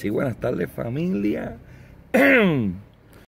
Sí, buenas tardes familia.